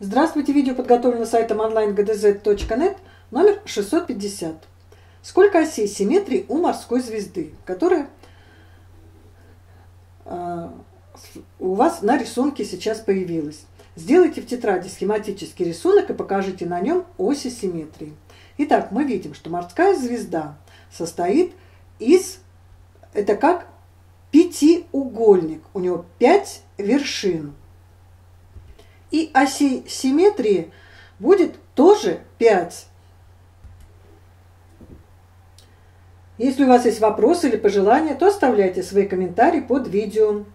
Здравствуйте, видео подготовлено сайтом onlinegdz.net номер 650. Сколько осей симметрии у морской звезды, которая э, у вас на рисунке сейчас появилась. Сделайте в тетради схематический рисунок и покажите на нем оси симметрии. Итак, мы видим, что морская звезда состоит из, это как пятиугольник, у него пять вершин и осей симметрии будет тоже 5. Если у вас есть вопросы или пожелания, то оставляйте свои комментарии под видео.